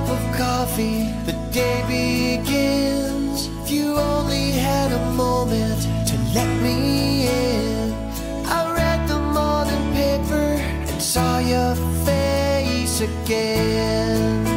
cup of coffee, the day begins. If you only had a moment to let me in. I read the morning paper and saw your face again.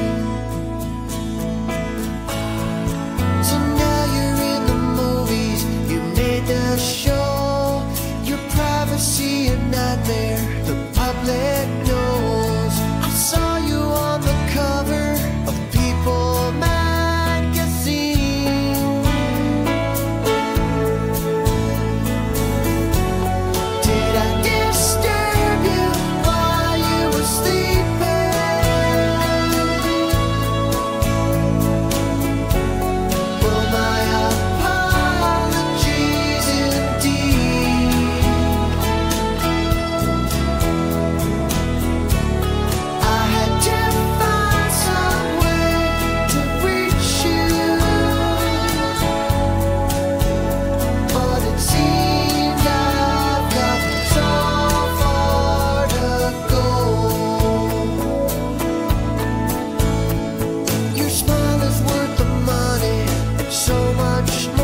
much.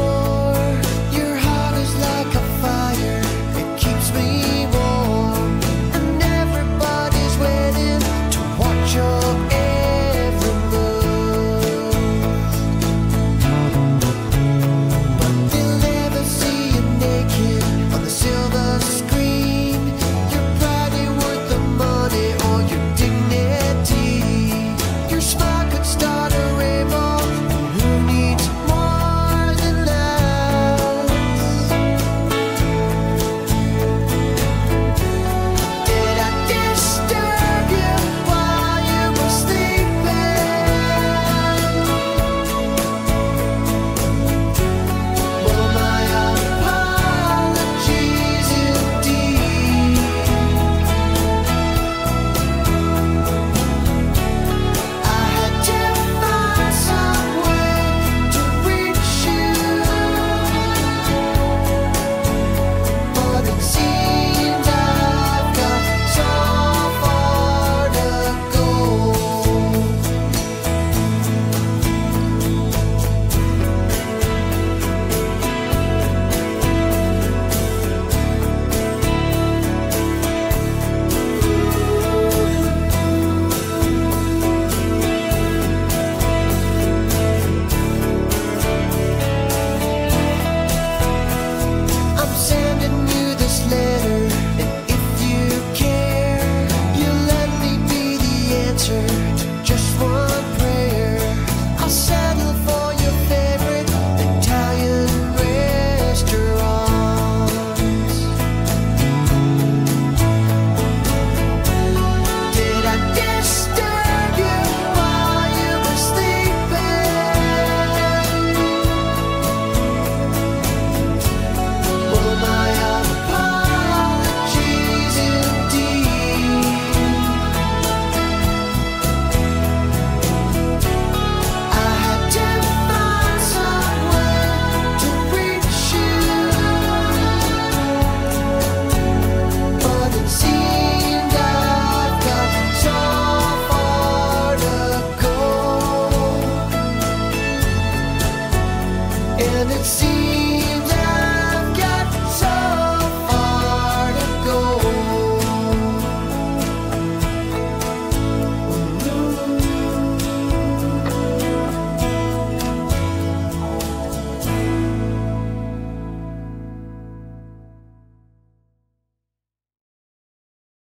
sim.